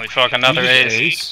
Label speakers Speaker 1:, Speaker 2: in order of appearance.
Speaker 1: Holy fuck, another ace.